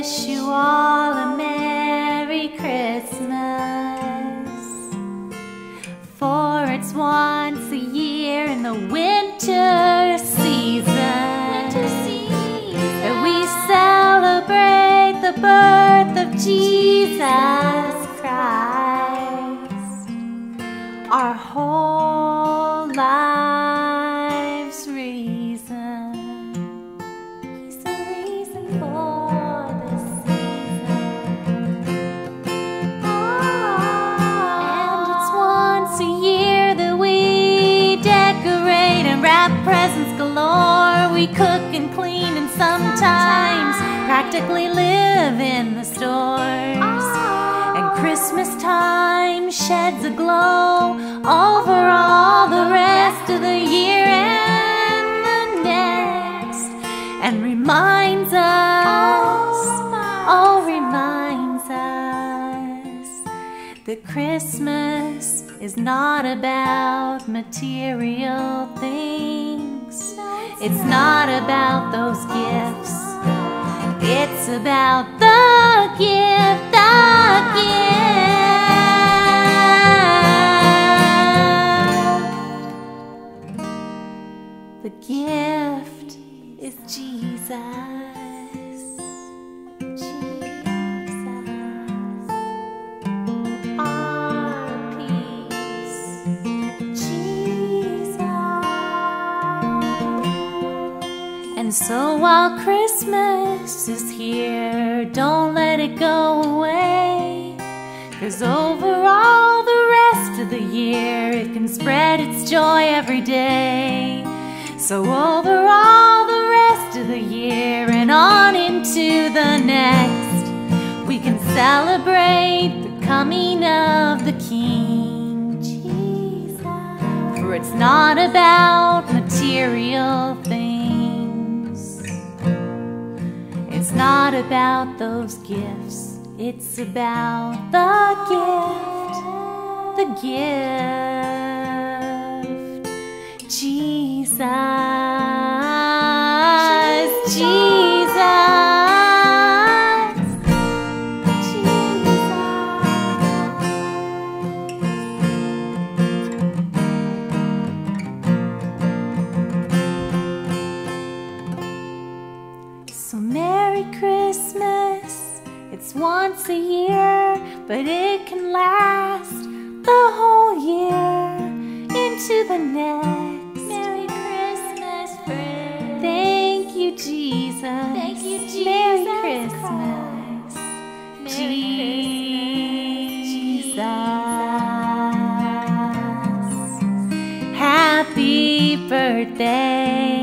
wish you all a Merry Christmas. For it's once a year in the winter season, winter season. that we celebrate the birth of Jesus Christ. Our whole life. We cook and clean and sometimes practically live in the stores. And Christmas time sheds a glow over all the rest of the year and the next. And reminds us, oh, reminds us that Christmas is not about material things. It's not about those gifts. It's about the gift, the gift. The gift is Jesus. Jesus. And so while Christmas is here, don't let it go away. Cause over all the rest of the year, it can spread its joy every day. So over all the rest of the year and on into the next, we can celebrate not about those gifts. It's about the gift, the gift. Jesus, Jesus. A year, but it can last the whole year into the next. Merry Christmas, friend. Thank you, Jesus. Thank you, Merry Jesus Christmas. Merry Jesus. Happy birthday.